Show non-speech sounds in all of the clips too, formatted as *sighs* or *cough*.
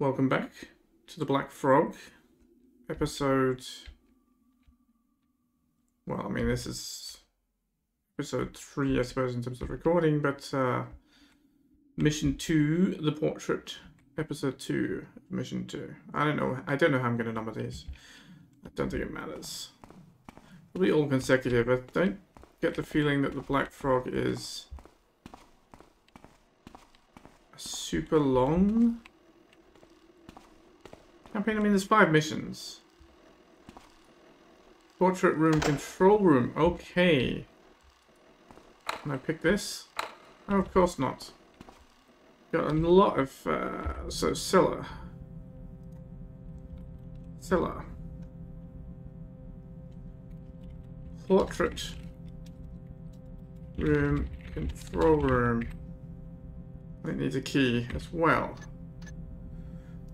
Welcome back to the Black Frog episode. Well, I mean, this is episode three, I suppose, in terms of recording, but uh, mission two, the portrait, episode two, mission two. I don't know. I don't know how I'm going to number these. I don't think it matters. It'll be all consecutive. I don't get the feeling that the Black Frog is super long campaign. I mean, there's five missions. Portrait room, control room. Okay. Can I pick this? Of course not. Got a lot of, uh, so cellar. Cellar. Portrait room, control room. It needs a key as well.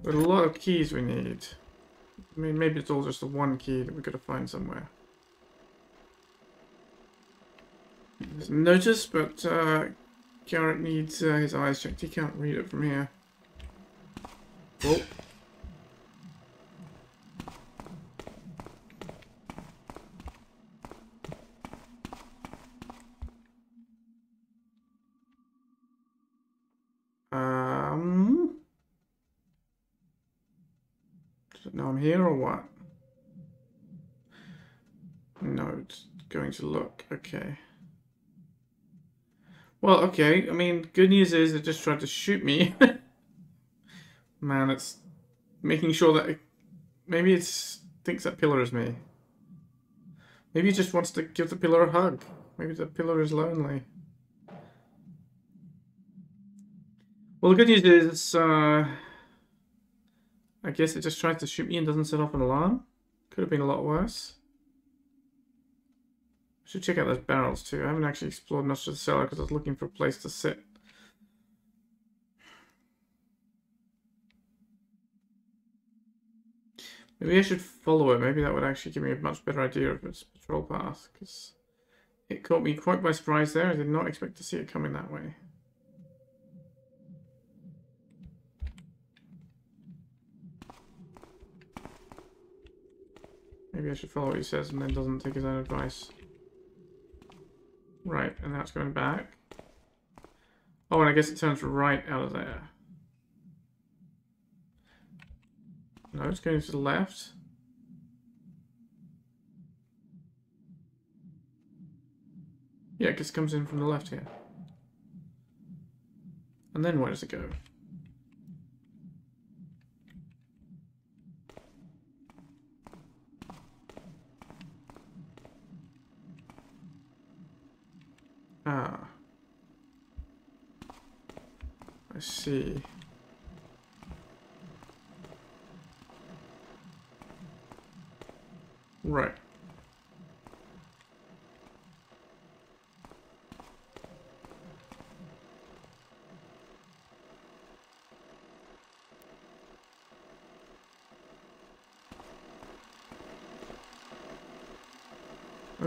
There's a lot of keys we need. I mean, maybe it's all just the one key that we gotta find somewhere. Notice, but uh, Garrett needs uh, his eyes checked. He can't read it from here. Oh. Here or what? No, it's going to look. Okay. Well, okay. I mean, good news is it just tried to shoot me. *laughs* Man, it's making sure that it, maybe it thinks that pillar is me. Maybe it just wants to give the pillar a hug. Maybe the pillar is lonely. Well, the good news is, uh, I guess it just tries to shoot me and doesn't set off an alarm. Could have been a lot worse. Should check out those barrels too. I haven't actually explored much of the cellar because I was looking for a place to sit. Maybe I should follow it. Maybe that would actually give me a much better idea of its patrol path because it caught me quite by surprise there. I did not expect to see it coming that way. Maybe I should follow what he says and then doesn't take his own advice. Right, and that's going back. Oh, and I guess it turns right out of there. No, it's going to the left. Yeah, it just comes in from the left here. And then where does it go? Ah. I see. Right.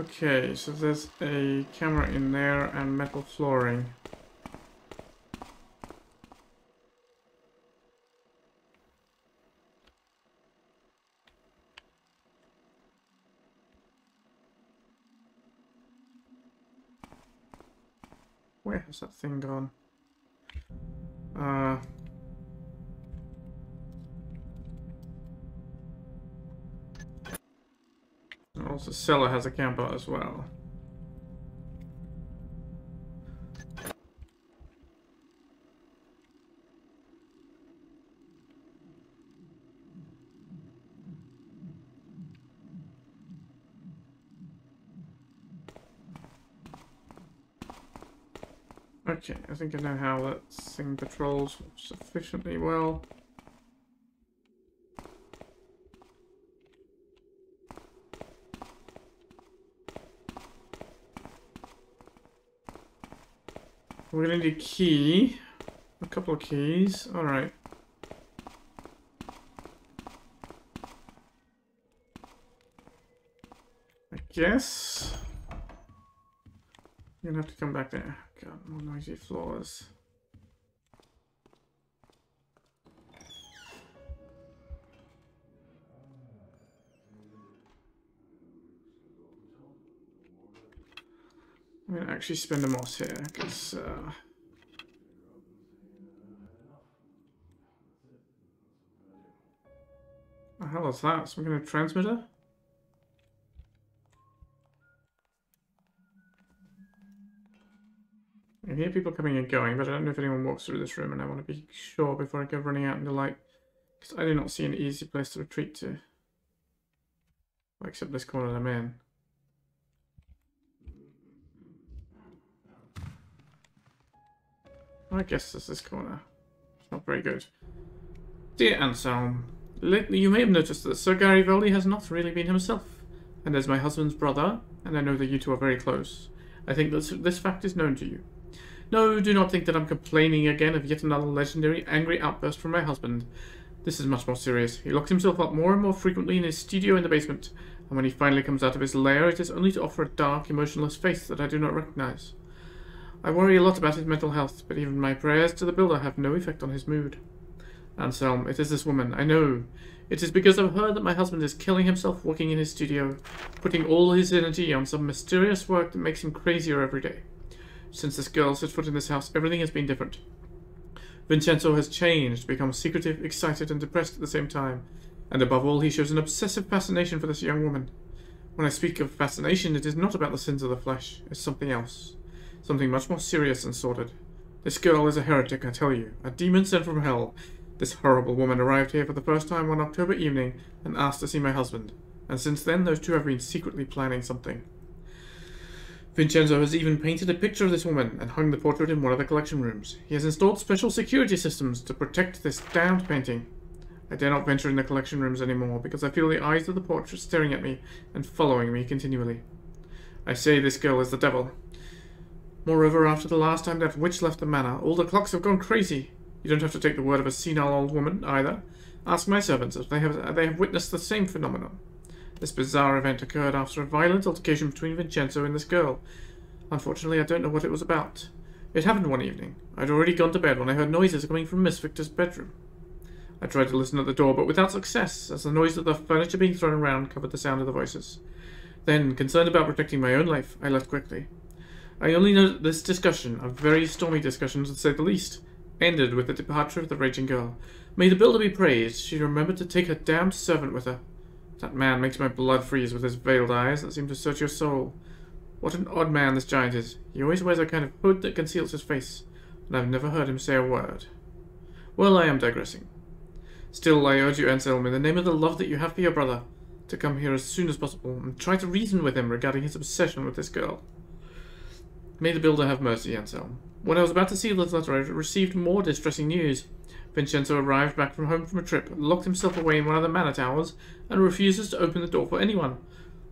Okay, so there's a camera in there and metal flooring. Where has that thing gone? Uh... Also, cellar has a camper as well. Okay, I think I know how that thing patrols sufficiently well. We're gonna need a key. A couple of keys. Alright. I guess. You're gonna have to come back there. God, more noisy floors. Actually spend a moss here, because, uh... The hell is that? Some kind of transmitter? I hear people coming and going, but I don't know if anyone walks through this room, and I want to be sure before I go running out into light, because I do not see an easy place to retreat to. Except this corner I'm in. I guess this is corner. Not very good. Dear Anselm, lately you may have noticed that Sir Garibaldi has not really been himself. And as my husband's brother, and I know that you two are very close, I think that this fact is known to you. No, do not think that I'm complaining again of yet another legendary angry outburst from my husband. This is much more serious. He locks himself up more and more frequently in his studio in the basement, and when he finally comes out of his lair, it is only to offer a dark, emotionless face that I do not recognize. I worry a lot about his mental health, but even my prayers to the builder have no effect on his mood. Anselm, it is this woman, I know. It is because of her that my husband is killing himself working in his studio, putting all his energy on some mysterious work that makes him crazier every day. Since this girl set foot in this house, everything has been different. Vincenzo has changed, become secretive, excited, and depressed at the same time, and above all, he shows an obsessive fascination for this young woman. When I speak of fascination, it is not about the sins of the flesh, it's something else. Something much more serious and sordid. This girl is a heretic, I tell you, a demon sent from hell. This horrible woman arrived here for the first time one October evening and asked to see my husband, and since then those two have been secretly planning something. Vincenzo has even painted a picture of this woman and hung the portrait in one of the collection rooms. He has installed special security systems to protect this damned painting. I dare not venture in the collection rooms anymore because I feel the eyes of the portrait staring at me and following me continually. I say this girl is the devil. Moreover, after the last time that witch left the manor, all the clocks have gone crazy. You don't have to take the word of a senile old woman, either. Ask my servants if they have, they have witnessed the same phenomenon. This bizarre event occurred after a violent altercation between Vincenzo and this girl. Unfortunately, I don't know what it was about. It happened one evening. I'd already gone to bed when I heard noises coming from Miss Victor's bedroom. I tried to listen at the door, but without success, as the noise of the furniture being thrown around covered the sound of the voices. Then, concerned about protecting my own life, I left quickly. I only know that this discussion, a very stormy discussion to say the least, ended with the departure of the raging girl. May the builder be praised, she remembered to take her damned servant with her. That man makes my blood freeze with his veiled eyes that seem to search your soul. What an odd man this giant is. He always wears a kind of hood that conceals his face, and I've never heard him say a word. Well, I am digressing. Still, I urge you, Anselm, in the name of the love that you have for your brother, to come here as soon as possible and try to reason with him regarding his obsession with this girl. May the builder have mercy, Anselm. When I was about to seal this letter, I received more distressing news. Vincenzo arrived back from home from a trip, locked himself away in one of the manor towers, and refuses to open the door for anyone.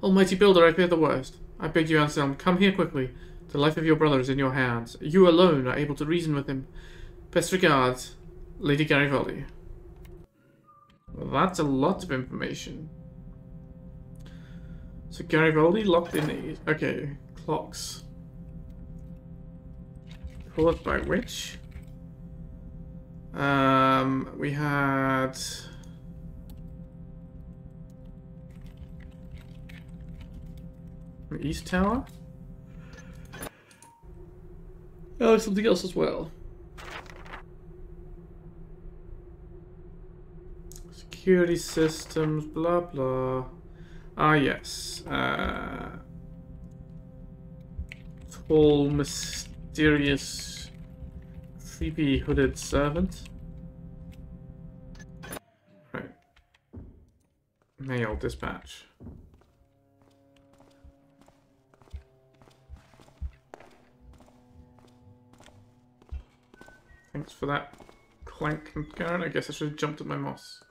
Almighty Builder, I fear the worst. I beg you, Anselm, come here quickly. The life of your brother is in your hands. You alone are able to reason with him. Best regards, Lady Garibaldi. Well, that's a lot of information. So Garibaldi locked in these. Okay, clocks. Pulled by which? Um, we had... East Tower? Oh, something else as well. Security systems, blah blah. Ah, yes. Uh, tall, mysterious creepy hooded servant. Right. Mail dispatch. Thanks for that clank and. I guess I should have jumped at my moss.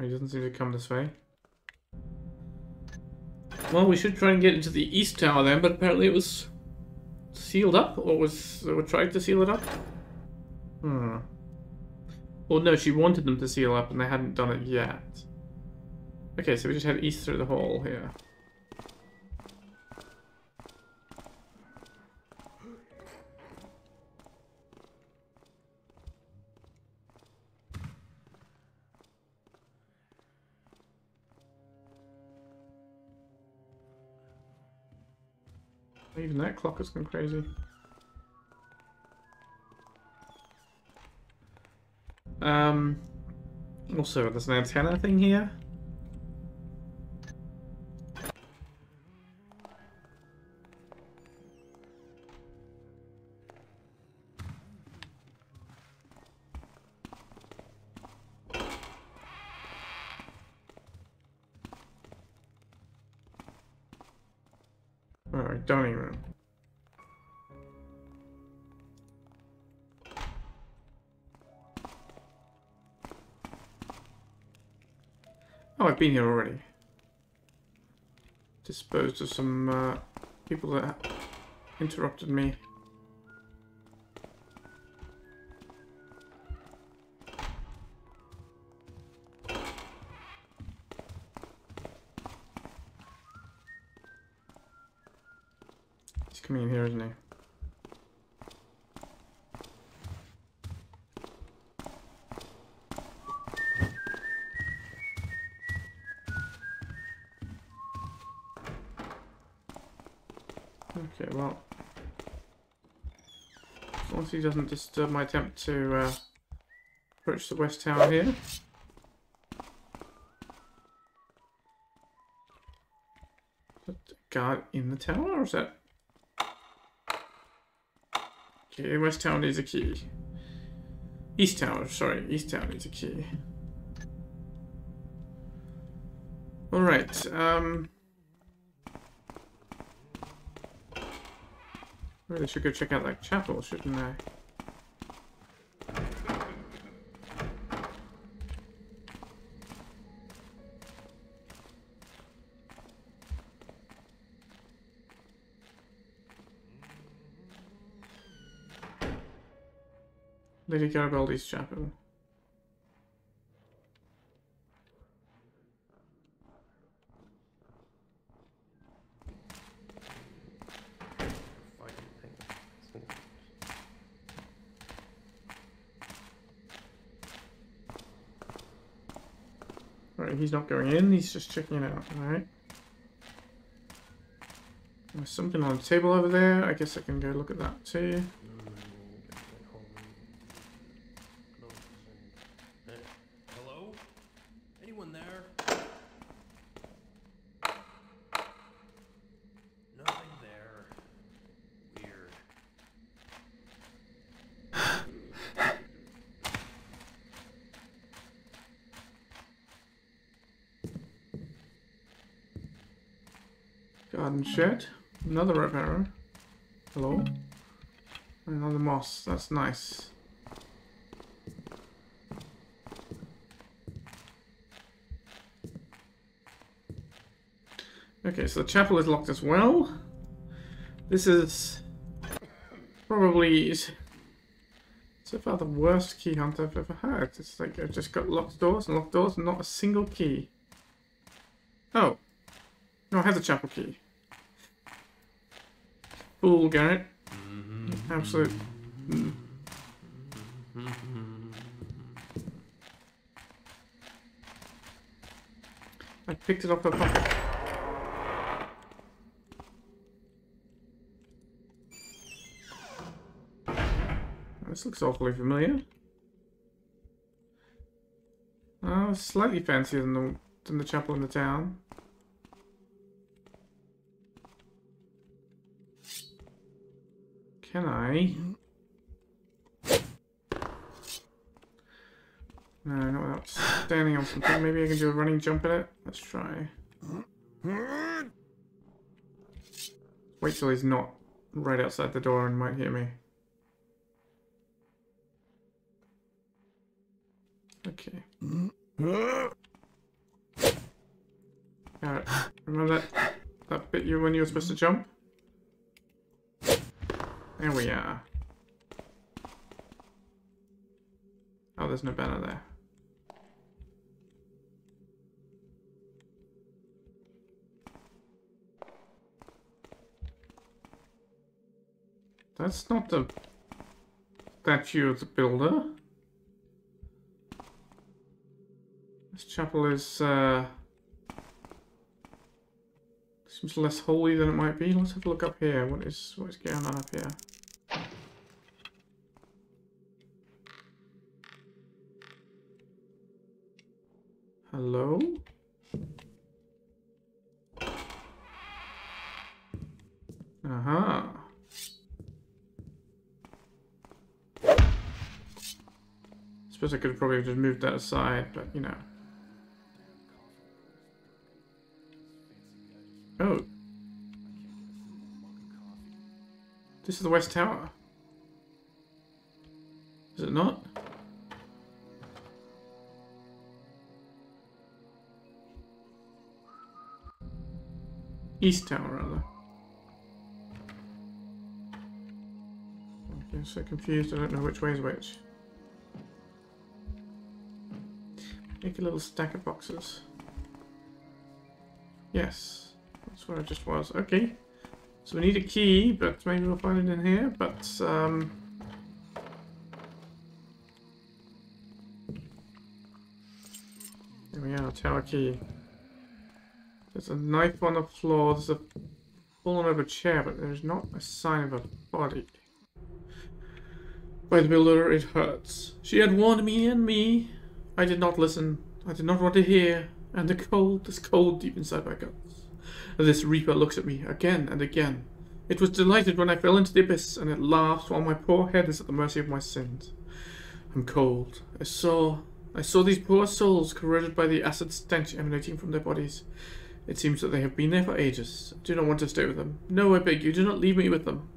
He doesn't seem to come this way. Well, we should try and get into the east tower then, but apparently it was sealed up, or was we tried to seal it up? Hmm. Well, no, she wanted them to seal up, and they hadn't done it yet. Okay, so we just head east through the hall here. Even that clock has gone crazy. Um, also, there's an antenna thing here. Been here already. Disposed of some uh, people that interrupted me. He doesn't disturb my attempt to uh, approach the west tower here. guard in the tower, or is that... Okay, west tower needs a key. East tower, sorry, east tower needs a key. Alright, um... Really should go check out that chapel, shouldn't I? Lady Garibaldi's chapel. Fighting thing. Alright, he's not going in, he's just checking it out, alright. There's something on the table over there, I guess I can go look at that too. Hello? Anyone there? Nothing there. Weird. Another rope arrow. Hello. Another moss. That's nice. Okay, so the chapel is locked as well. This is probably so far the worst key hunt I've ever had. It's like I've just got locked doors and locked doors and not a single key. Oh. No, I have the chapel key. Fool, Garrett. Absolute. mm. I picked it off her pocket. This looks awfully familiar. Oh, slightly fancier than the than the chapel in the town. Can I? No, not without standing on something. Maybe I can do a running jump at it. Let's try. Wait till he's not right outside the door and might hear me. Okay. Alright. Remember that that bit you when you were supposed to jump? There we are. Oh, there's no banner there. That's not the statue of the builder. This chapel is, uh... Seems less holy than it might be. Let's have a look up here. What is what is going on up here? Hello? Uh-huh. Suppose I could have probably just moved that aside, but you know. Oh. This is the West Tower. Is it not? East Tower, rather. I'm so confused, I don't know which way is which. Make a little stack of boxes. Yes, that's where I just was. Okay, so we need a key, but maybe we'll find it in here, but, um... There we are, tower key. There's a knife on the floor, there's a fallen over chair, but there's not a sign of a body. By the builder, it hurts. She had warned me and me. I did not listen. I did not want to hear. And the cold, this cold deep inside my guts. This reaper looks at me again and again. It was delighted when I fell into the abyss, and it laughs while my poor head is at the mercy of my sins. I'm cold. I saw, I saw these poor souls corroded by the acid stench emanating from their bodies. It seems that they have been there for ages. I do not want to stay with them. No, I beg you, do not leave me with them.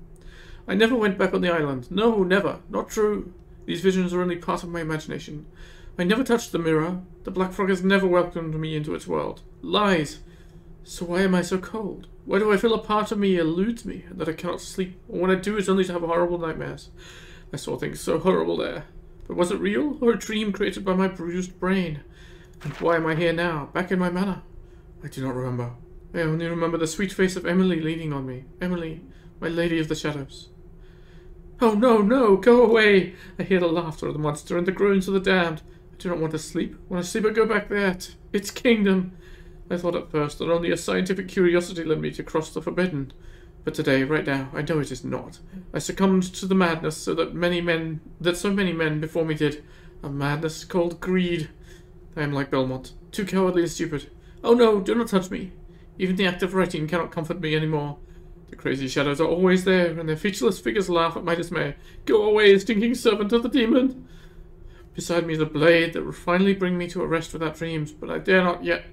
I never went back on the island. No, never. Not true. These visions are only part of my imagination. I never touched the mirror. The Black Frog has never welcomed me into its world. Lies. So why am I so cold? Why do I feel a part of me eludes me, and that I cannot sleep? Or when I do, it's only to have horrible nightmares. I saw things so horrible there. But was it real, or a dream created by my bruised brain? And why am I here now, back in my manor? I do not remember. I only remember the sweet face of Emily leaning on me. Emily, my lady of the shadows. Oh no, no, go away! I hear the laughter of the monster and the groans of the damned. I do not want to sleep. When I sleep, I go back there its kingdom. I thought at first that only a scientific curiosity led me to cross the forbidden. But today, right now, I know it is not. I succumbed to the madness so that many men, that so many men before me did. A madness called greed. I am like Belmont, too cowardly and stupid. Oh no, do not touch me. Even the act of writing cannot comfort me any more. The crazy shadows are always there, and their featureless figures laugh at my dismay. Go away, stinking servant of the demon! Beside me is a blade that will finally bring me to a rest without dreams, but I dare not yet.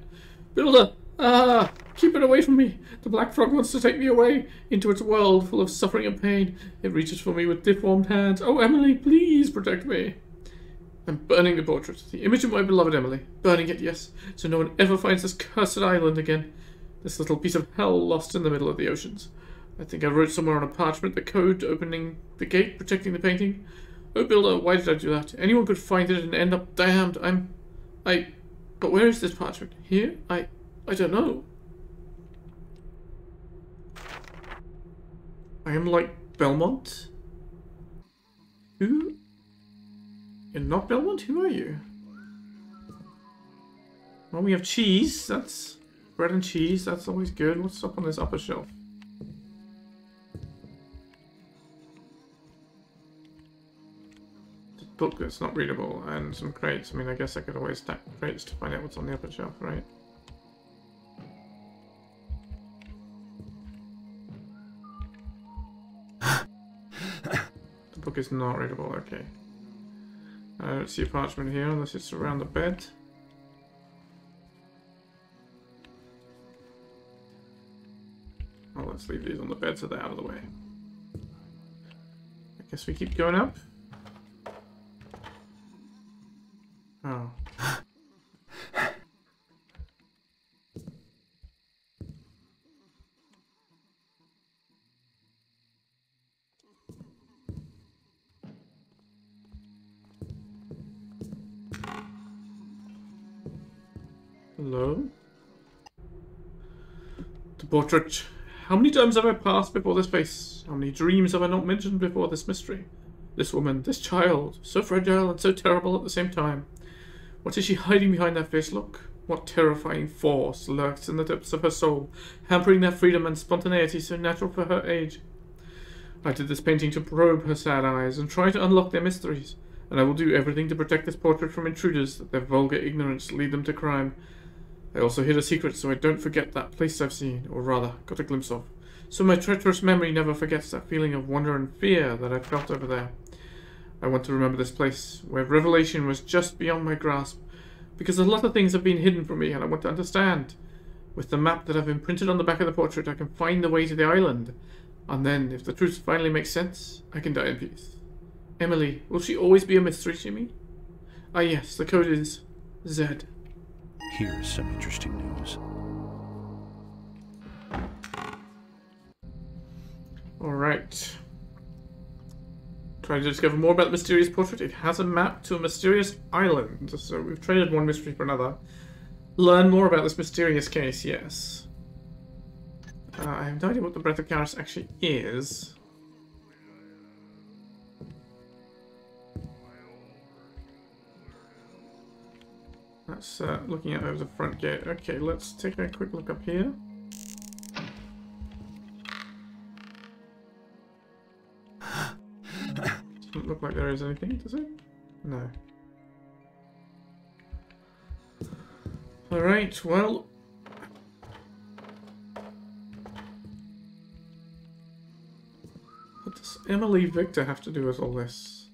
Builder! Ah! Keep it away from me! The black frog wants to take me away into its world full of suffering and pain. It reaches for me with deformed hands. Oh, Emily, please protect me! I'm burning the portrait, the image of my beloved Emily. Burning it, yes, so no one ever finds this cursed island again. This little piece of hell lost in the middle of the oceans. I think I wrote somewhere on a parchment the code opening the gate, protecting the painting. Oh, Builder, why did I do that? Anyone could find it and end up damned. I'm... I... But where is this parchment? Here? I... I don't know. I am like Belmont? Who? You're not Belmont? Who are you? Well, we have cheese. That's bread and cheese. That's always good. What's up on this upper shelf? Book that's not readable and some crates. I mean, I guess I could always stack crates to find out what's on the upper shelf, right? the book is not readable, okay. Uh, I don't see a parchment here unless it's around the bed. Oh, let's leave these on the bed so they're out of the way. I guess we keep going up. Oh. Hello? The portrait. How many times have I passed before this face? How many dreams have I not mentioned before this mystery? This woman, this child, so fragile and so terrible at the same time. What is she hiding behind that face look? What terrifying force lurks in the depths of her soul, hampering that freedom and spontaneity so natural for her age? I did this painting to probe her sad eyes and try to unlock their mysteries, and I will do everything to protect this portrait from intruders that their vulgar ignorance lead them to crime. I also hid a secret so I don't forget that place I've seen, or rather, got a glimpse of. So my treacherous memory never forgets that feeling of wonder and fear that I felt over there. I want to remember this place, where revelation was just beyond my grasp, because a lot of things have been hidden from me and I want to understand. With the map that I've imprinted on the back of the portrait, I can find the way to the island. And then, if the truth finally makes sense, I can die in peace. Emily, will she always be a mystery to me? Ah yes, the code is Z. Here's some interesting news. Alright. Trying to discover more about the mysterious portrait. It has a map to a mysterious island. So we've traded one mystery for another. Learn more about this mysterious case, yes. Uh, I have no idea what the Breath of Chaos actually is. That's uh, looking at over the front gate. Okay, let's take a quick look up here. Doesn't look like there is anything, does it? No. Alright, well... What does Emily Victor have to do with all this?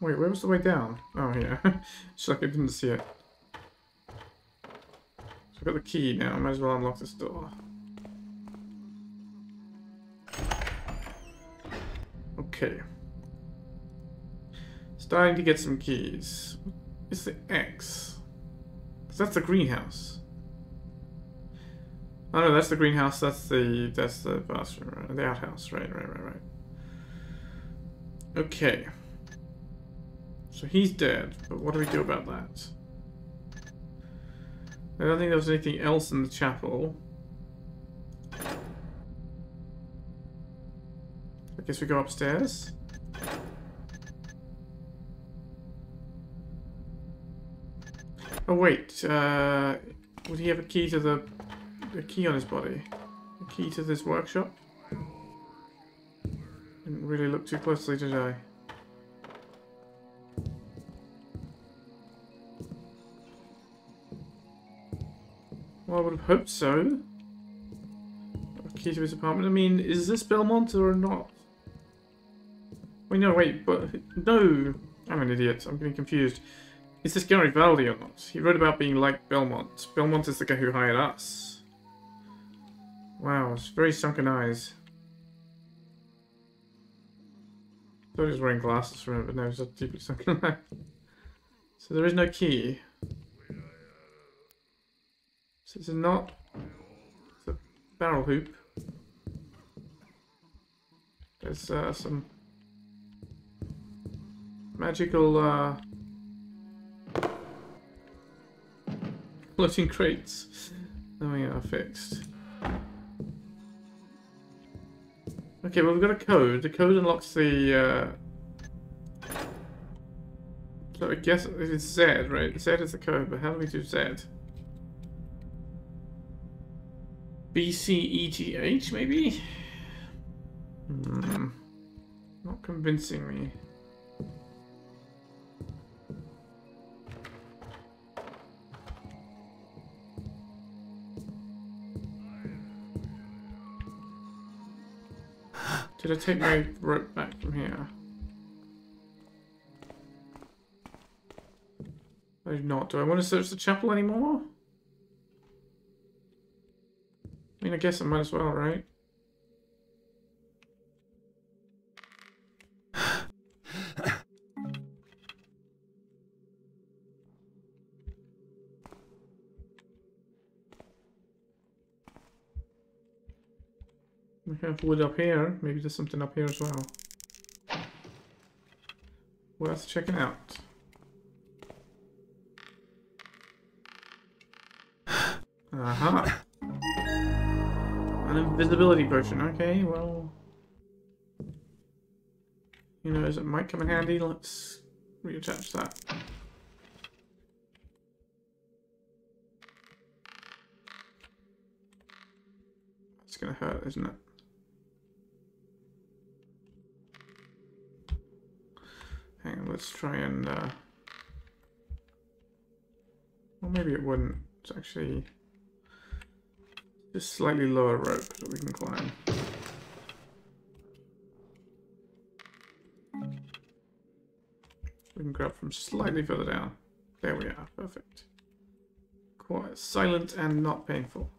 Wait, where was the way down? Oh, yeah. *laughs* like I didn't see it. Got the key now, might as well unlock this door. Okay. Starting to get some keys. It's the X. Because that's the greenhouse. Oh no, that's the greenhouse, that's the that's the bathroom, right? The outhouse, right, right, right, right. Okay. So he's dead, but what do we do about that? I don't think there was anything else in the chapel. I guess we go upstairs. Oh wait, uh, would he have a key to the, a key on his body? A key to this workshop? Didn't really look too closely, did I? I would have hoped so. A key to his apartment. I mean, is this Belmont or not? Wait, no, wait, but no. I'm an idiot. I'm getting confused. Is this Gary Garibaldi or not? He wrote about being like Belmont. Belmont is the guy who hired us. Wow, it's very sunken eyes. Thought he was wearing glasses for him, but no, he's a deeply sunken *laughs* eye. So there is no key. So it's not a barrel hoop. There's uh, some magical uh, floating crates that we are fixed. Okay, well we've got a code. The code unlocks the. Uh... So I guess it's Z, right? Z is the code, but how do we do Z? B C E G H maybe? Hmm. Not convincing me. Did I take my rope back from here? I do not. Do I want to search the chapel anymore? I guess I might as well, right? We have wood up here. Maybe there's something up here as well. Worth checking out. Aha. Invisibility potion. Okay, well. Who knows, it might come in handy. Let's reattach that. It's gonna hurt, isn't it? Hang on, let's try and, uh... Well, maybe it wouldn't. It's actually just slightly lower rope that we can climb. We can grab from slightly further down. There we are. Perfect. Quiet, silent, and not painful.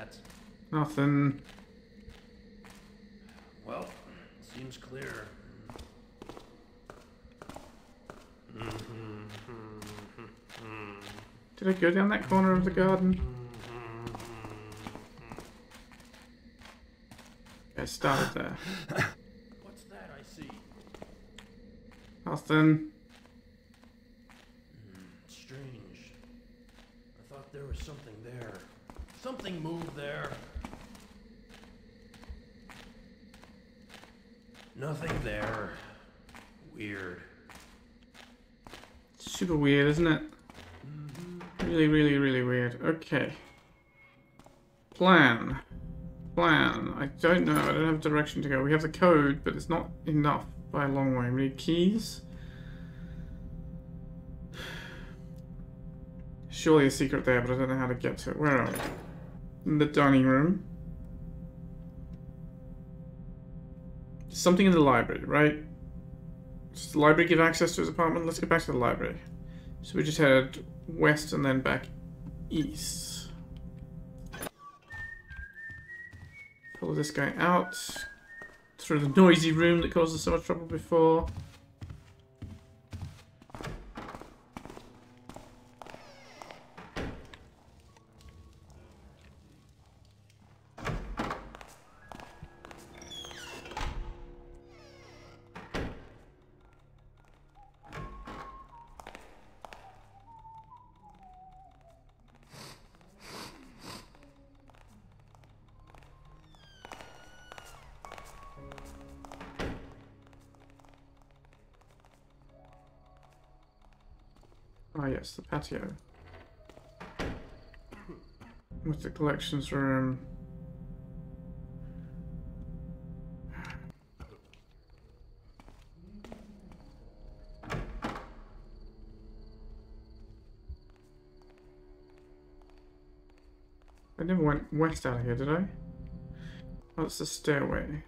That? Nothing. Well, seems clear. Did I go down that corner of the garden? I started there. What's that I see? Nothing. Strange. I thought there was something there. Something moved there. Nothing there. Weird. Super weird, isn't it? Mm-hmm. Really, really, really weird. Okay. Plan. Plan. I don't know. I don't have direction to go. We have the code, but it's not enough by a long way. We need keys. Surely a secret there, but I don't know how to get to it. Where are we? In the dining room. Something in the library, right? Does the library give access to his apartment? Let's get back to the library. So we just headed west and then back east. Follow this guy out through the noisy room that caused us so much trouble before. Patio. With the collections room. I never went west out of here, did I? Oh, it's the stairway.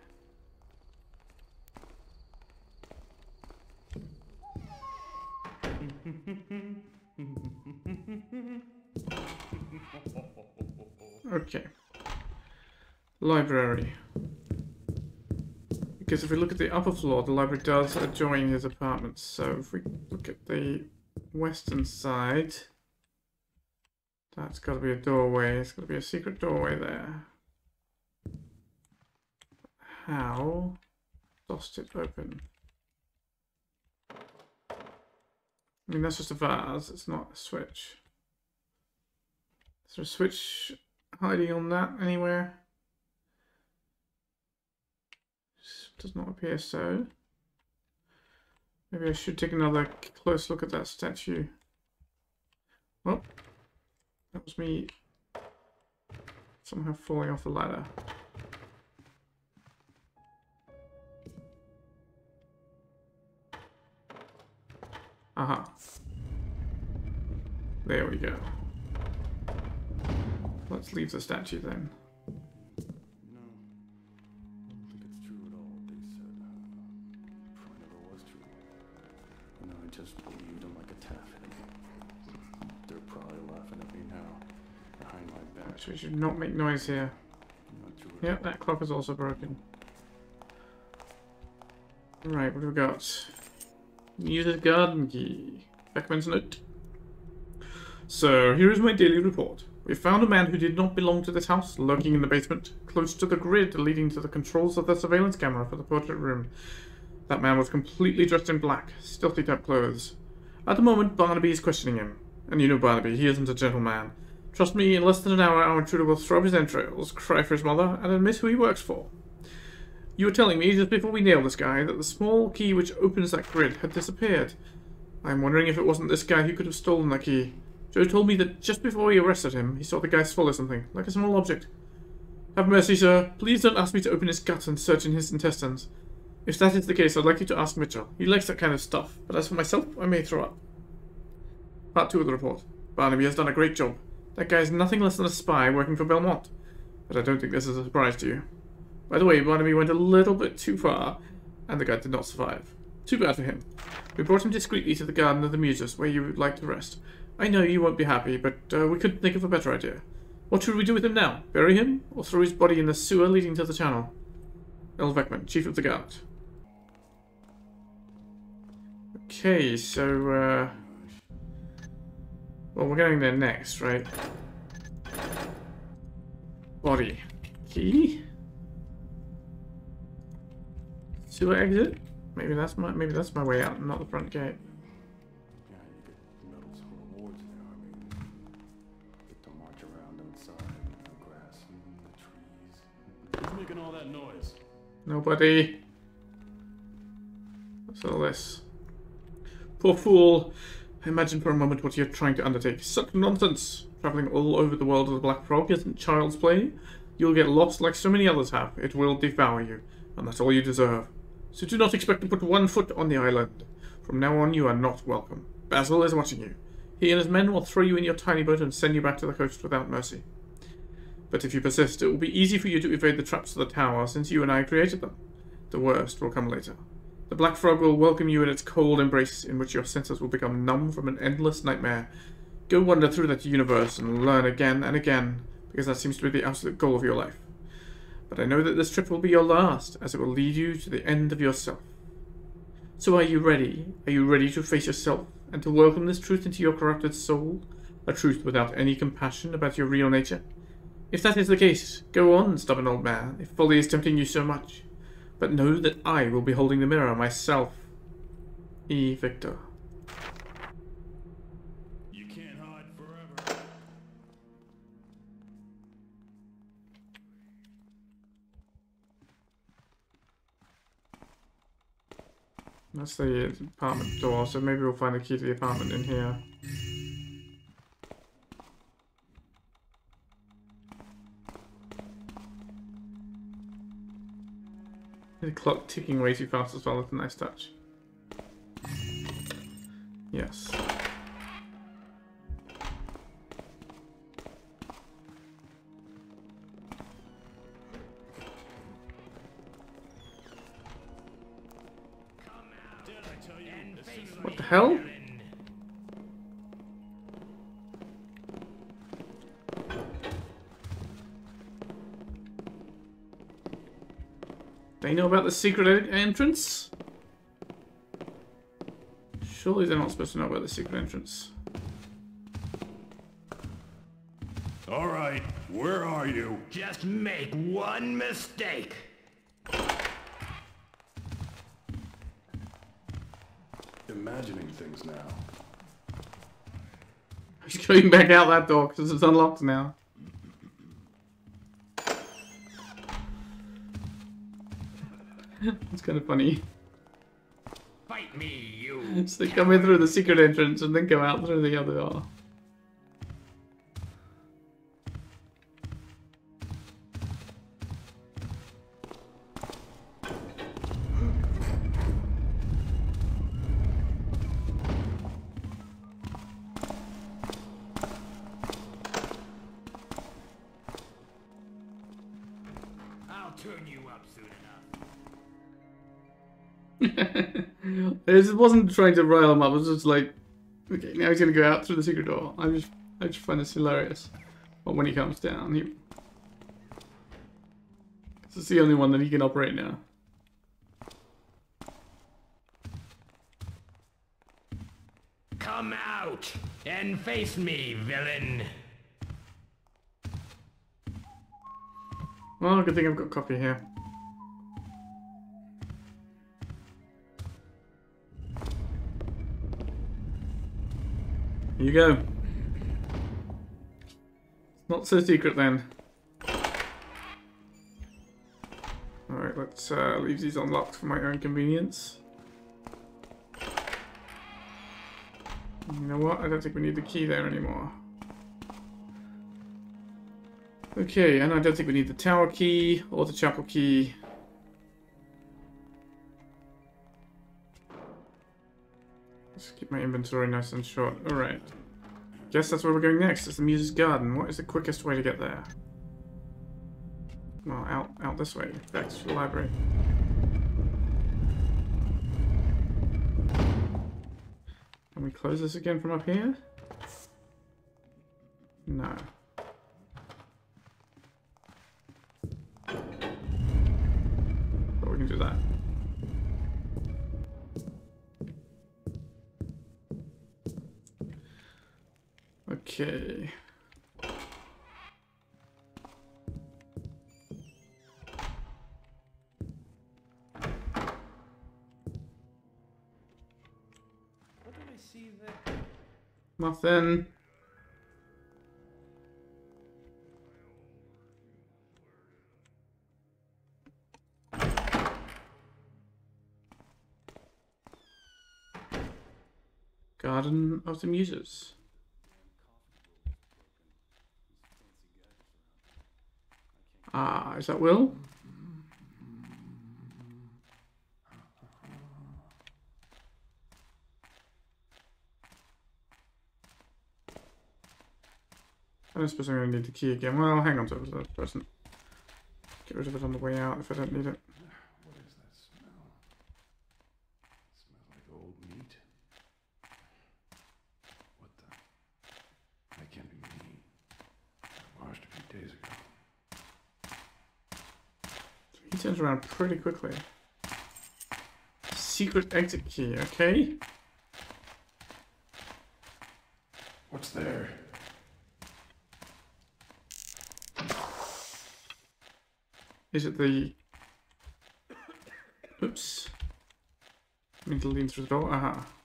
Library. Because if we look at the upper floor, the library does adjoin his apartments. So if we look at the western side, that's got to be a doorway. It's got to be a secret doorway there. How? Lost it open. I mean, that's just a vase. It's not a switch. Is there a switch hiding on that anywhere? Does not appear so. Maybe I should take another close look at that statue. Oh, that was me somehow falling off the ladder. Aha. There we go. Let's leave the statue then. Actually, we should not make noise here. At Yep, that clock is also broken. Right, what have we got? Use garden key. Beckman's note. So, here is my daily report. We found a man who did not belong to this house lurking in the basement, close to the grid leading to the controls of the surveillance camera for the portrait room. That man was completely dressed in black, stealthy type clothes. At the moment, Barnaby is questioning him. And you know Barnaby, he isn't a gentleman. Trust me, in less than an hour, our intruder will throw up his entrails, cry for his mother, and admit who he works for. You were telling me, just before we nailed this guy, that the small key which opens that grid had disappeared. I'm wondering if it wasn't this guy who could have stolen that key. Joe told me that just before he arrested him, he saw the guy swallow something, like a small object. Have mercy, sir. Please don't ask me to open his gut and search in his intestines. If that is the case, I'd like you to ask Mitchell. He likes that kind of stuff, but as for myself, I may throw up. Part 2 of the report. Barnaby has done a great job. That guy is nothing less than a spy working for Belmont. But I don't think this is a surprise to you. By the way, Barnaby went a little bit too far, and the guy did not survive. Too bad for him. We brought him discreetly to the Garden of the Muses, where you would like to rest. I know you won't be happy, but uh, we couldn't think of a better idea. What should we do with him now? Bury him? Or throw his body in the sewer leading to the channel? El Beckman, Chief of the Guard. Okay, so, uh... Well, we're going there next, right? Body. Key? Sewer exit? Maybe that's my maybe that's my way out, not the front gate. Nobody. What's all this? Poor fool. Imagine for a moment what you're trying to undertake. Such nonsense! Travelling all over the world of the Black Frog isn't child's play. You'll get lost like so many others have. It will devour you, and that's all you deserve. So do not expect to put one foot on the island. From now on, you are not welcome. Basil is watching you. He and his men will throw you in your tiny boat and send you back to the coast without mercy. But if you persist, it will be easy for you to evade the traps of the tower, since you and I created them. The worst will come later. The Black Frog will welcome you in its cold embrace, in which your senses will become numb from an endless nightmare. Go wander through that universe and learn again and again, because that seems to be the absolute goal of your life. But I know that this trip will be your last, as it will lead you to the end of yourself. So are you ready? Are you ready to face yourself, and to welcome this truth into your corrupted soul? A truth without any compassion about your real nature? If that is the case, go on, stubborn old man, if folly is tempting you so much. But know that I will be holding the mirror myself. E. Victor. You can't hide forever. That's the apartment door, so maybe we'll find the key to the apartment in here. The clock ticking way too fast as well, that's a nice touch. Yes. What the hell? About the secret entrance? Surely they're not supposed to know about the secret entrance. All right, where are you? Just make one mistake. Imagining things now. He's going back out that door because it's unlocked now. *laughs* it's kind of funny. Fight me, you. So they come in through the secret entrance and then go out through the other door. wasn't trying to rile him up. I was just like, okay, now he's gonna go out through the secret door. I just, I just find this hilarious. But when he comes down, he. This is the only one that he can operate now. Come out and face me, villain. Well, good thing I've got coffee here. Here you go. Not so secret then. Alright, let's uh, leave these unlocked for my own convenience. You know what? I don't think we need the key there anymore. Okay, and I don't think we need the tower key or the chapel key. My inventory nice and short. Alright. Guess that's where we're going next. It's the Muse's Garden. What is the quickest way to get there? Well, out, out this way. Back to the library. Can we close this again from up here? No. But we can do that. Okay. Nothing. Garden of the Muses. Ah, is that Will? I don't suppose I'm going to need the key again. Well, hang on to it the present. Get rid of it on the way out if I don't need it. What is that smell? It smells like old meat. What the? That can't be me. I washed a few days ago. Pretty quickly. Secret exit key, okay? What's there? Is it the... Oops. I mean to lean through the door. Aha. It's a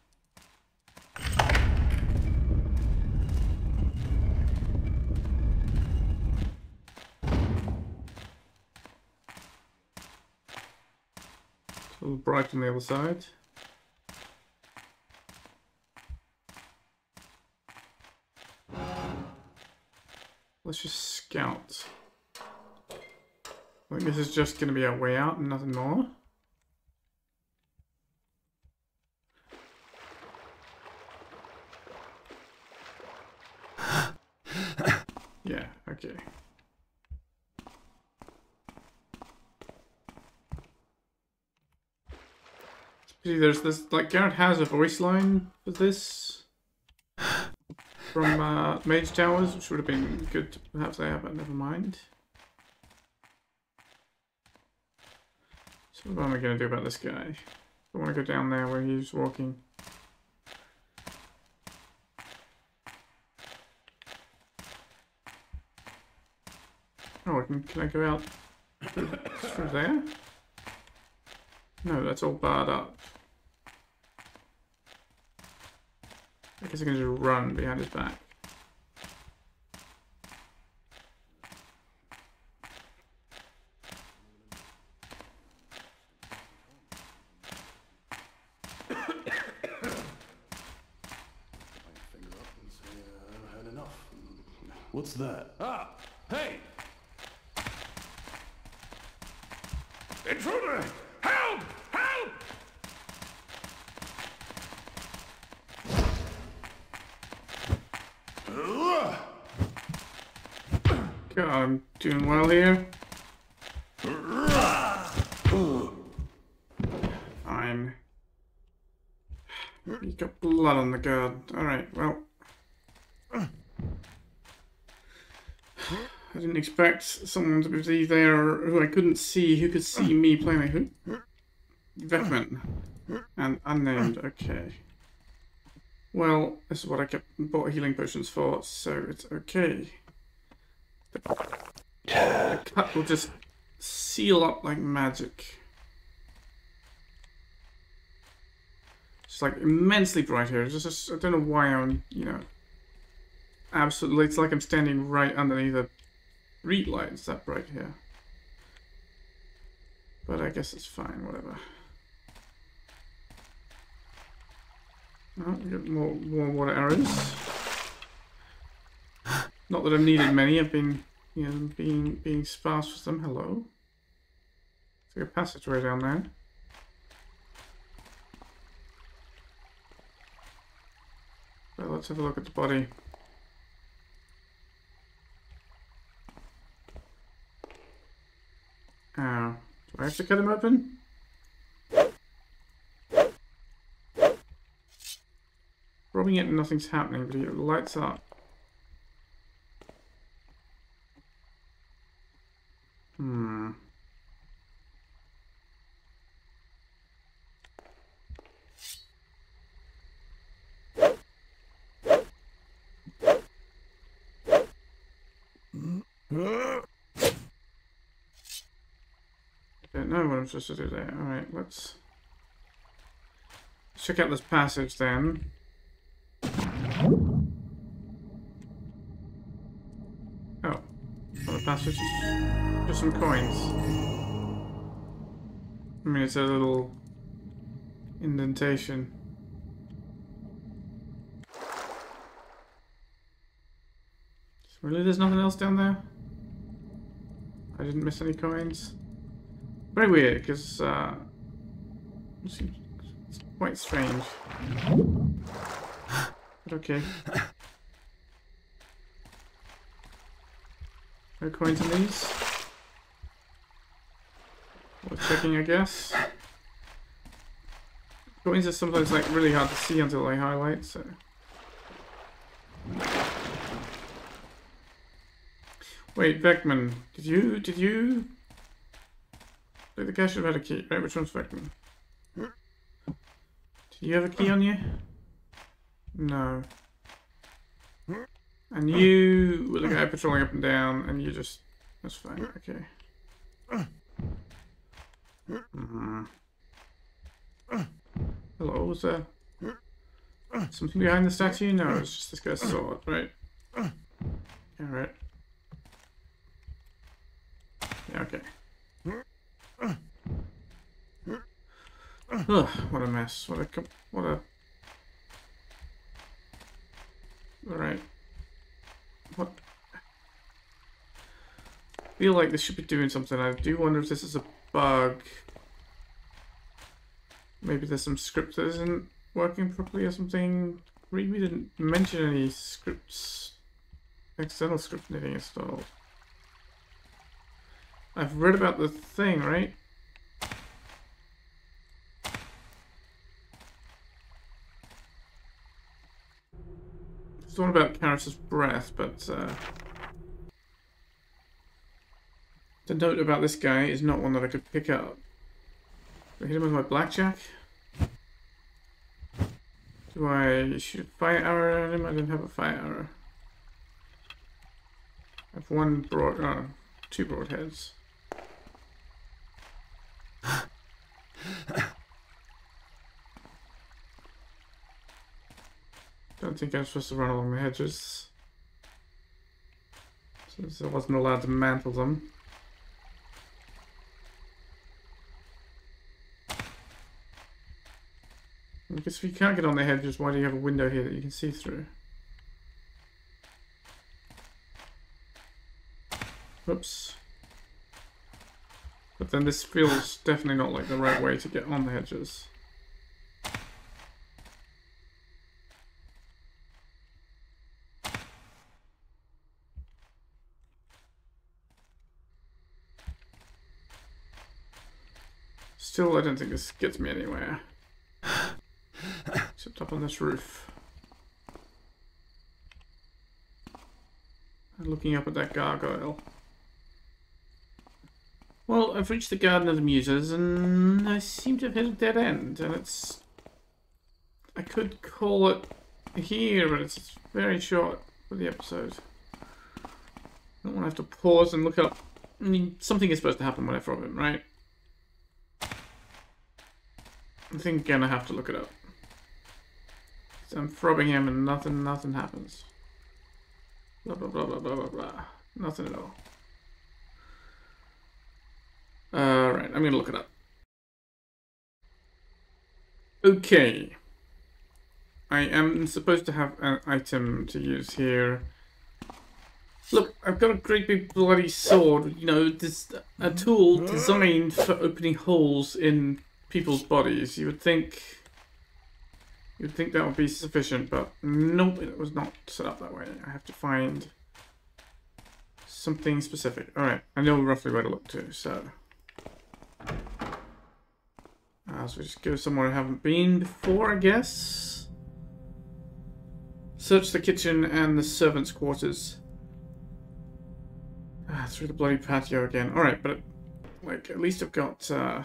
on the other side. Let's just scout. I think this is just going to be our way out and nothing more. yeah, okay. See, there's this, like, Garrett has a voice line for this from uh, Mage Towers, which would have been good to perhaps have, but never mind. So what am I going to do about this guy? I want to go down there where he's walking. Oh, can, can I go out *coughs* through there? No, that's all barred up. I guess I can just run behind his back. My finger up and say uh, I've had enough. What's that? Ah! Hey! Intruder! Help! Help! God, I'm doing well here. Fine. You got blood on the guard. Alright, well. I didn't expect someone to be there who I couldn't see, who could see me playing a who? Veteran. And unnamed, okay. Well, this is what I kept bought healing potions for, so it's okay. The cut will just seal up like magic. It's like immensely bright here. It's just, I don't know why I'm, you know, absolutely. It's like I'm standing right underneath a street light. It's that bright here. But I guess it's fine, whatever. Oh, we got more, more water arrows. Not that I've needed many. I've been, you know, being being sparse with them. Hello. There's a passageway down there. Let's have a look at the body. Oh, do I have to cut him open? Rubbing it and nothing's happening, but it lights up. Hmm. Supposed to do there. Alright, let's check out this passage then. Oh, the passage just some coins. I mean, it's a little indentation. Really, there's nothing else down there? I didn't miss any coins. Very weird, because uh, it's quite strange. But okay. No coins in these. Worth checking, I guess. Coins are sometimes like really hard to see until they highlight, so. Wait, Beckman, did you did you? Like the guy should have had a key. Right, which one's Beckman? Do you have a key on you? No. And you were the guy patrolling up and down, and you just that's fine. Okay. Mhm. Hello, was there something behind the statue? No, it's just this guy's sword, right? All right. Yeah, okay. Ugh, what a mess. What a what a. All right. What? I feel like this should be doing something. I do wonder if this is a bug. Maybe there's some script that isn't working properly or something. We didn't mention any scripts, external script knitting installed. I've read about the thing, right? It's one about Karis's breath, but uh, the note about this guy is not one that I could pick up. Do I hit him with my blackjack? Do I shoot fire arrow at him? I didn't have a fire arrow. I have one broad, oh, two broadheads. Don't think I'm supposed to run along the hedges. Since I wasn't allowed to mantle them. Because if you can't get on the hedges, why do you have a window here that you can see through? Oops. But then this feels definitely not like the right way to get on the hedges. Still, I don't think this gets me anywhere. Except up on this roof. And looking up at that gargoyle. Well, I've reached the Garden of the Muses, and I seem to have hit a dead end, and it's... I could call it here, but it's very short for the episode. I don't want to have to pause and look up I mean, something is supposed to happen when I throw him, right? I think I'm gonna have to look it up. So I'm throwing him and nothing, nothing happens. Blah, blah, blah, blah, blah, blah, blah. Nothing at all. Uh, Alright, I'm gonna look it up. Okay. I am supposed to have an item to use here. Look, I've got a great big bloody sword. You know, this a tool designed for opening holes in people's bodies. You would think, you'd think that would be sufficient, but nope, it was not set up that way. I have to find something specific. All right, I know roughly where to look to. So, uh, so we just go somewhere I haven't been before, I guess. Search the kitchen and the servants' quarters. Ah, through the bloody patio again. Alright, but, like, at least I've got, uh...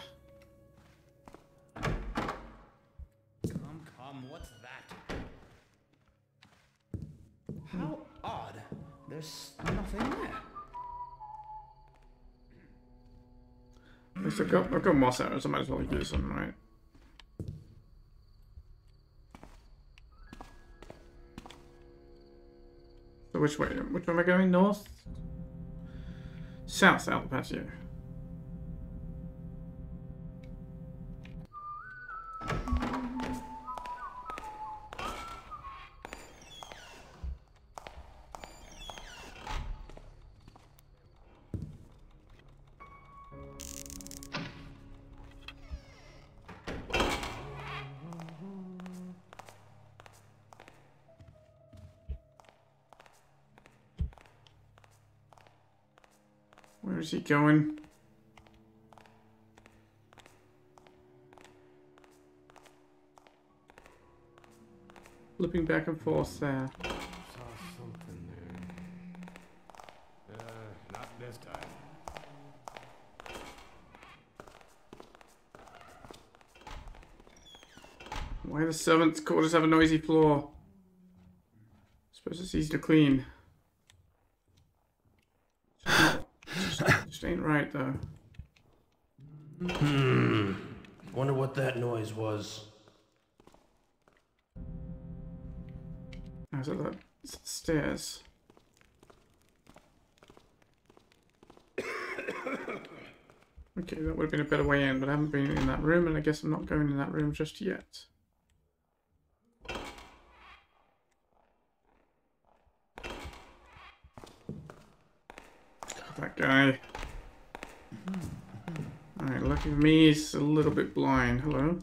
How odd. There's nothing there. I've got, got moss arrows, I might as well use them, right? So which way? Which way am I going? North? South out the patio. He going? Flipping back and forth there. Saw something there. Uh, not this time. Why the servants' quarters have a noisy floor? Suppose it's easy to clean. Just, not, just, just ain't right though. Hmm. Wonder what that noise was. Is it the is it the stairs? *coughs* Okay, that would have been a better way in, but I haven't been in that room, and I guess I'm not going in that room just yet. That guy. Lucky for me, he's a little bit blind. Hello.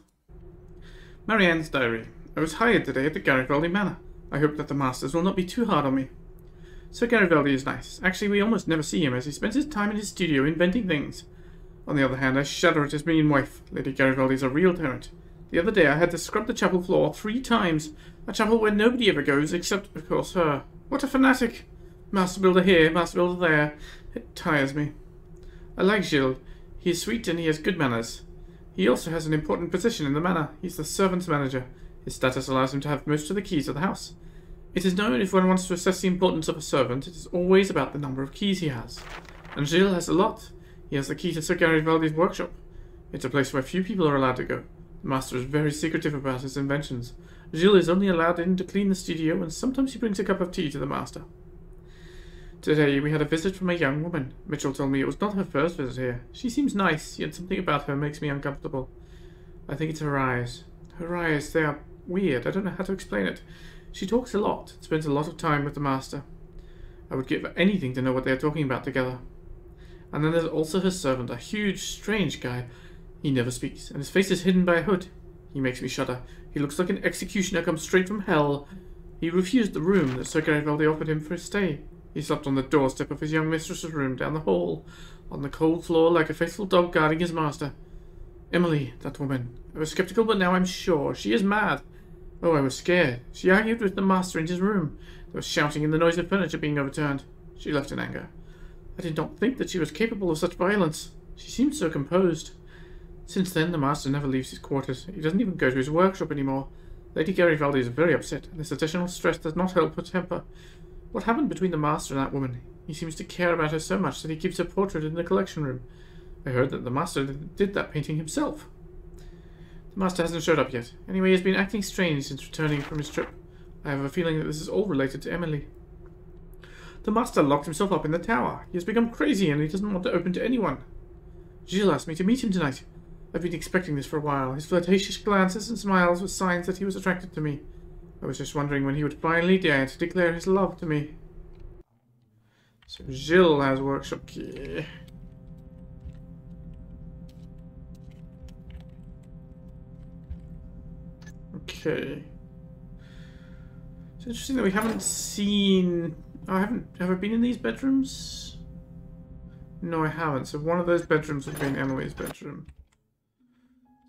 Marianne's diary. I was hired today at the Garibaldi Manor. I hope that the masters will not be too hard on me. Sir Garibaldi is nice. Actually, we almost never see him as he spends his time in his studio inventing things. On the other hand, I shudder at his mean wife. Lady Garibaldi is a real tyrant. The other day I had to scrub the chapel floor three times. A chapel where nobody ever goes, except, of course, her. What a fanatic! Master builder here, master builder there. It tires me. I like Gilles. He is sweet and he has good manners. He also has an important position in the manor. He's the servants' manager. His status allows him to have most of the keys of the house. It is known if one wants to assess the importance of a servant, it is always about the number of keys he has. And Gilles has a lot. He has the key to Sir Garibaldi's workshop. It's a place where few people are allowed to go. The master is very secretive about his inventions. Gilles is only allowed in to clean the studio, and sometimes he brings a cup of tea to the master. Today we had a visit from a young woman. Mitchell told me it was not her first visit here. She seems nice, yet something about her makes me uncomfortable. I think it's her eyes. Her eyes, they are weird. I don't know how to explain it. She talks a lot, spends a lot of time with the master. I would give anything to know what they are talking about together. And then there's also her servant, a huge, strange guy. He never speaks, and his face is hidden by a hood. He makes me shudder. He looks like an executioner come straight from hell. He refused the room that Sir Garibaldi offered him for his stay. He slept on the doorstep of his young mistress's room down the hall, on the cold floor like a faithful dog guarding his master. Emily, that woman. I was skeptical, but now I'm sure. She is mad. Oh, I was scared. She argued with the master in his room. There was shouting and the noise of furniture being overturned. She left in anger. I did not think that she was capable of such violence. She seemed so composed. Since then, the master never leaves his quarters. He doesn't even go to his workshop anymore. Lady Garibaldi is very upset, and this additional stress does not help her temper. What happened between the master and that woman? He seems to care about her so much that he keeps her portrait in the collection room. I heard that the master did that painting himself. The master hasn't showed up yet. Anyway, he's been acting strange since returning from his trip. I have a feeling that this is all related to Emily. The master locked himself up in the tower. He has become crazy and he doesn't want to open to anyone. Gilles asked me to meet him tonight. I've been expecting this for a while. His flirtatious glances and smiles were signs that he was attracted to me. I was just wondering when he would finally dare to declare his love to me. So Gilles has workshop key. Okay. It's interesting that we haven't seen. Oh, I haven't. Have I been in these bedrooms? No, I haven't. So one of those bedrooms would be Emily's bedroom.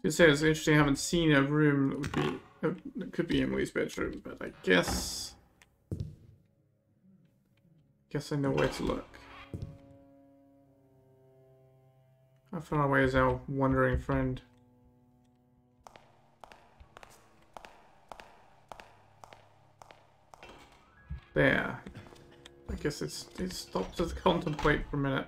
Was say it's interesting. I haven't seen a room that would be. That could be Emily's bedroom, but I guess. Guess I know where to look. How far away is our wandering friend? There. I guess it's it stopped to contemplate for a minute.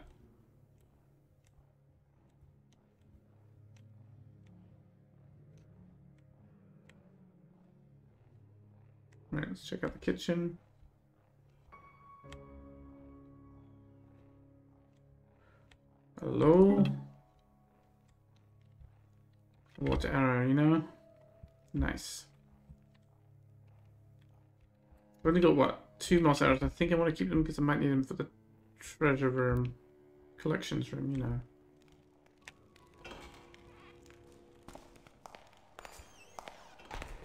Right, let's check out the kitchen. Hello? Water arrow, you know? Nice. I've only got, what, two moss arrows. I think I want to keep them because I might need them for the treasure room. Collections room, you know.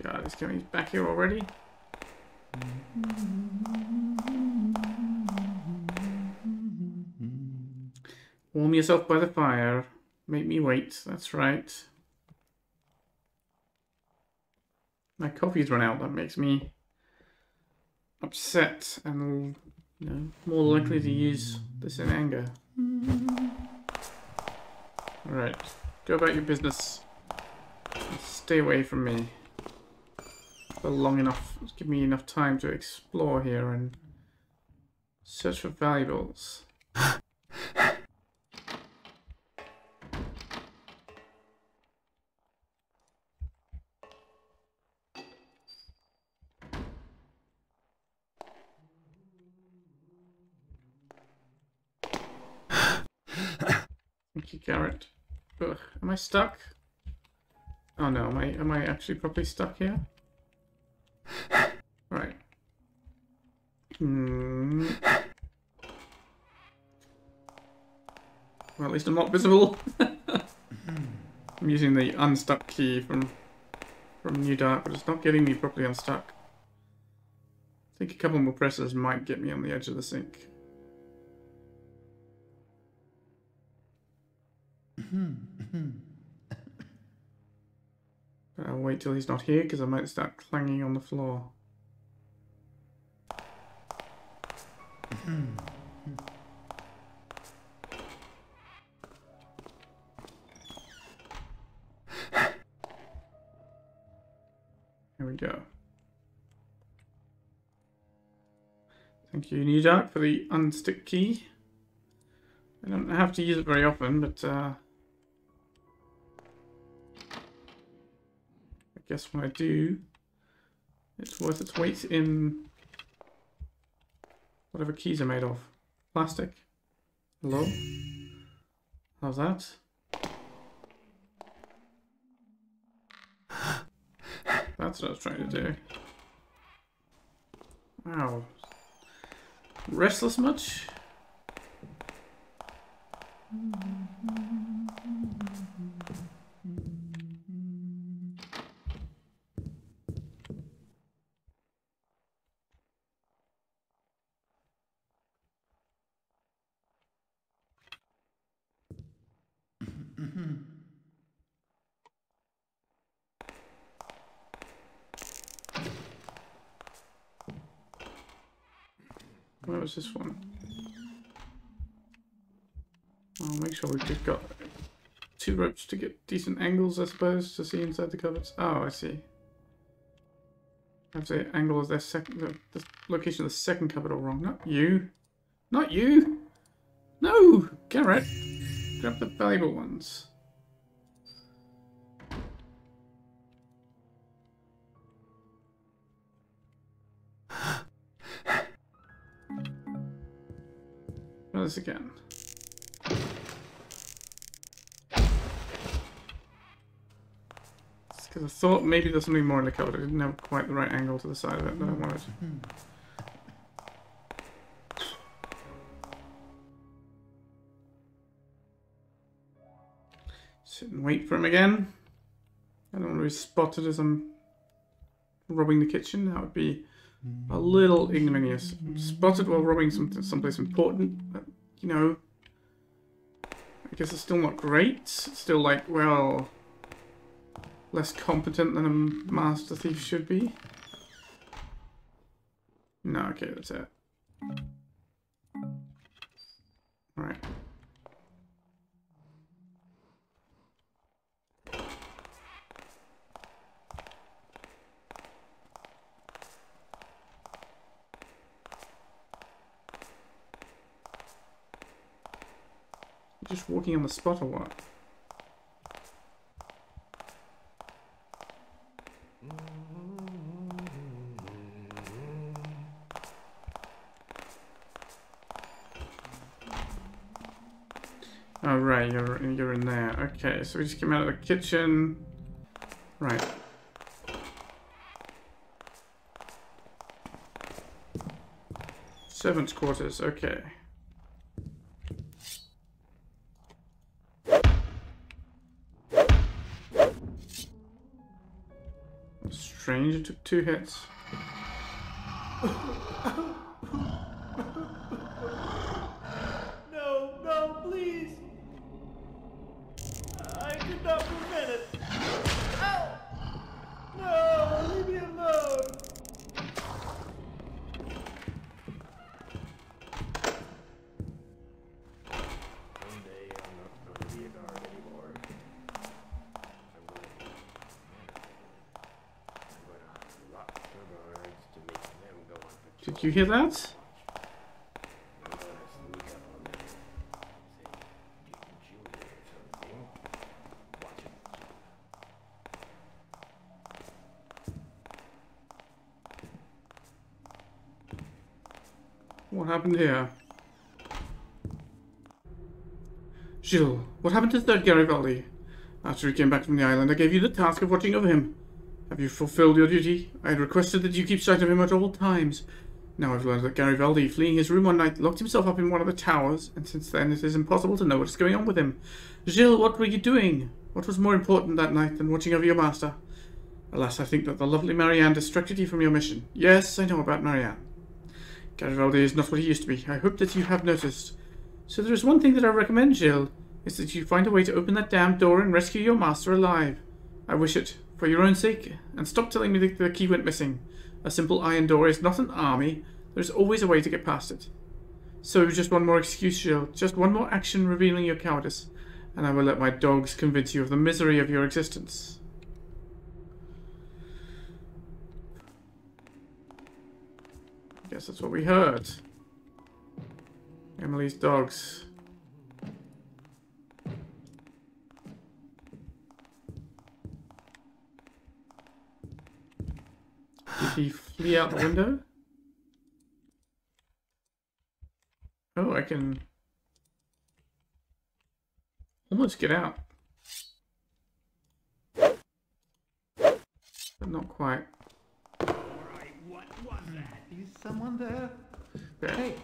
God, he's coming back here already? Warm yourself by the fire. Make me wait, that's right. My coffee's run out, that makes me upset and you know, more likely to use this in anger. Alright, go about your business. Stay away from me long enough, give me enough time to explore here and search for valuables. Thank you, Garrett. Ugh, am I stuck? Oh no, am I am I actually properly stuck here? Right. Hmm. Well, at least I'm not visible. *laughs* I'm using the unstuck key from from New Dark, but it's not getting me properly unstuck. I think a couple more presses might get me on the edge of the sink. *laughs* I'll wait till he's not here because I might start clanging on the floor. Here we go. Thank you, New Dark, for the unstick key. I don't have to use it very often, but uh, I guess when I do, it's worth its weight in whatever keys are made of. Plastic. Hello? How's that? That's what I was trying to do. Wow. Restless much? Where was this one? I'll make sure we've just got two ropes to get decent angles, I suppose, to see inside the cupboards. Oh, I see. have the angle of their second, the, the location of the second cupboard all wrong. Not you. Not you. No, Garrett. Grab the valuable ones. This again. Because I thought maybe there's something more in the cupboard. I didn't have quite the right angle to the side of it that I wanted. Sit and wait for him again. I don't want to be spotted as I'm robbing the kitchen. That would be a little ignominious. Spotted while robbing some someplace important. You know, I guess it's still not great. It's still like, well, less competent than a master thief should be. No, okay, that's it. Right. Just walking on the spot or what? Oh right, you're you're in there. Okay, so we just came out of the kitchen. Right. Servants' quarters. Okay. Two hits. Something? hear that? What happened here? Gilles, what happened to Sir Garibaldi? After he came back from the island, I gave you the task of watching over him. Have you fulfilled your duty? I had requested that you keep sight of him at all times. Now I've learned that Garibaldi, fleeing his room one night, locked himself up in one of the towers, and since then it is impossible to know what is going on with him. Gilles, what were you doing? What was more important that night than watching over your master? Alas, I think that the lovely Marianne distracted you from your mission. Yes, I know about Marianne. Garibaldi is not what he used to be. I hope that you have noticed. So there is one thing that I recommend, Gilles, is that you find a way to open that damned door and rescue your master alive. I wish it, for your own sake, and stop telling me that the key went missing. A simple iron door is not an army. There is always a way to get past it. So just one more excuse, Gilles. Just one more action revealing your cowardice, and I will let my dogs convince you of the misery of your existence. Guess that's what we heard. Emily's dogs. Did he flee out the window? Oh, I can almost get out. But not quite. Alright, what was that? Is someone there? Okay. Hey,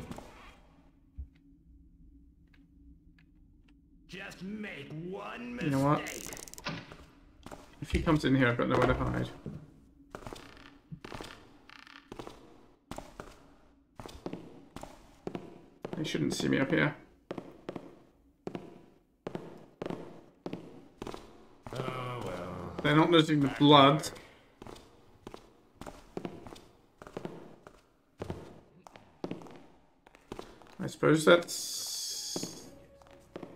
Just make one mistake. You know what? If he comes in here, I've got nowhere to hide. They shouldn't see me up here. Oh well. They're not noticing the blood. I suppose that's...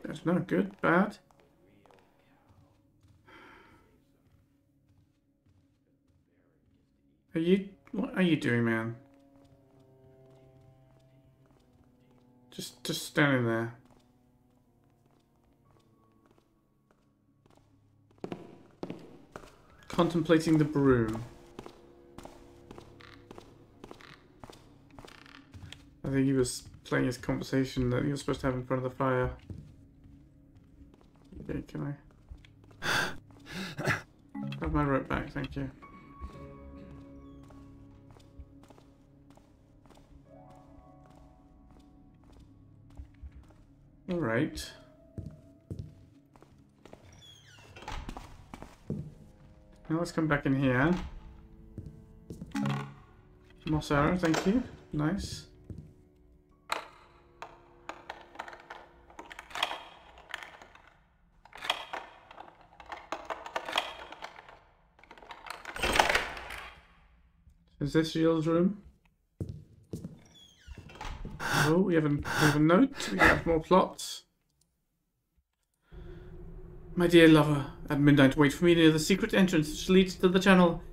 That's not good, bad. Are you what are you doing, man? Just, just standing there. Contemplating the broom. I think he was playing his conversation that he was supposed to have in front of the fire. Okay, can I? *sighs* Have my rope back, thank you. Alright. Now let's come back in here. Moss arrow, thank you. Nice. Is this Gilles' room? Oh, we have, a, we have a note. We have more plots. My dear lover, at midnight wait for me near the secret entrance which leads to the channel.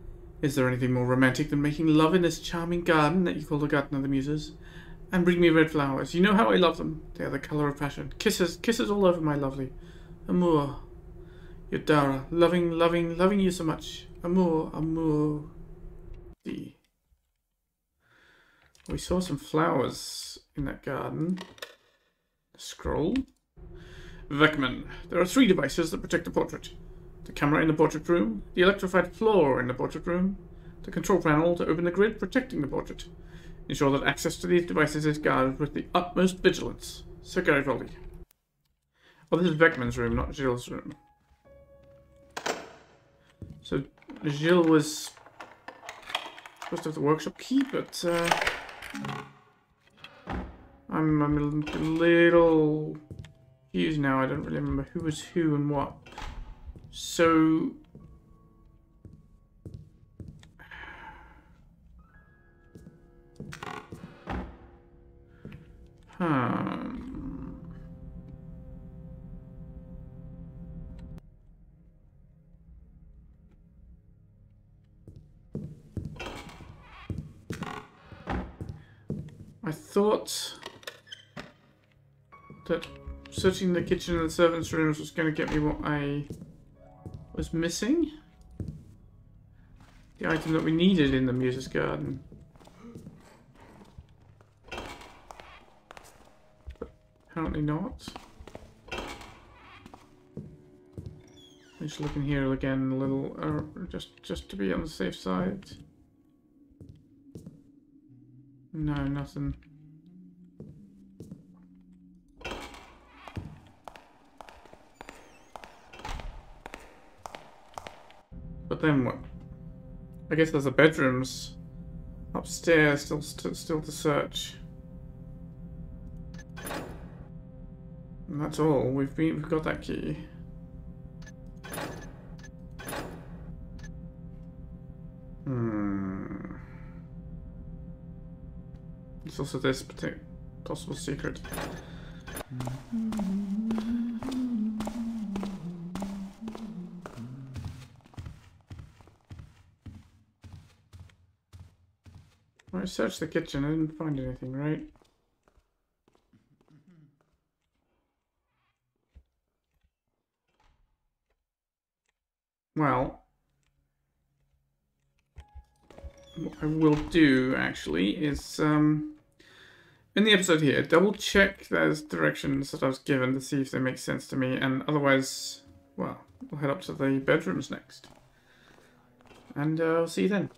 Is there anything more romantic than making love in this charming garden that you call the Garden of the Muses? And bring me red flowers. You know how I love them. They are the colour of passion. Kisses, kisses all over my lovely. Amour. Your Dara. Loving, loving, loving you so much. Amour, amour. See. We saw some flowers in that garden. Scroll. Beckman. There are three devices that protect the portrait. The camera in the portrait room, the electrified floor in the portrait room, the control panel to open the grid protecting the portrait. Ensure that access to these devices is guarded with the utmost vigilance. Sir Garibaldi. Oh, this is Beckman's room, not Gilles' room. So, Gilles was supposed to have the workshop key, but uh, I'm, I'm a little confused now. I don't really remember who was who and what. So... Hmm. I thought that searching the kitchen and the servants' rooms was going to get me what I was missing. The item that we needed in the Muse's Garden. But apparently not. Just looking here again a little, uh, just just to be on the safe side. No, nothing. Then what? I guess there's the bedrooms upstairs still st still to search. And that's all. We've been we've got that key. Hmm. There's also this partic- possible secret. I searched the kitchen, I didn't find anything, right? Well, what I will do actually is um, in the episode here, double check those directions that I was given to see if they make sense to me, and otherwise, well, we'll head up to the bedrooms next. And uh, I'll see you then.